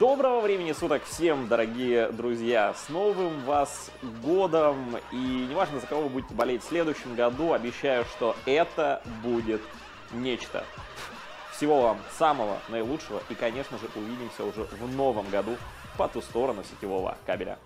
Доброго времени суток всем, дорогие друзья! С новым вас годом! И неважно, за кого вы будете болеть в следующем году, обещаю, что это будет нечто. Всего вам самого наилучшего и, конечно же, увидимся уже в новом году по ту сторону сетевого кабеля.